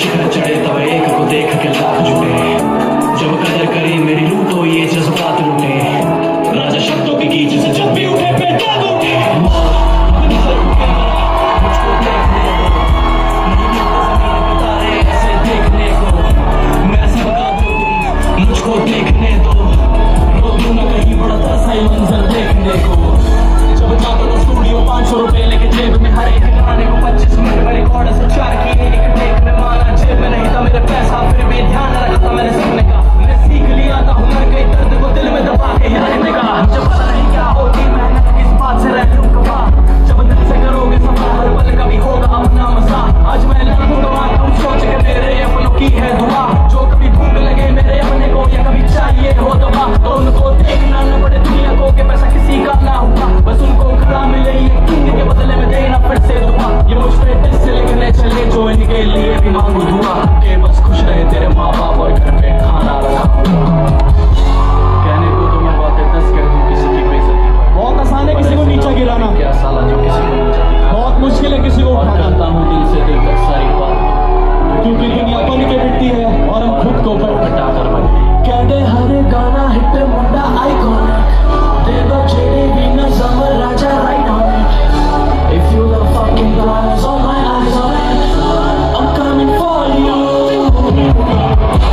Michigan. Oh,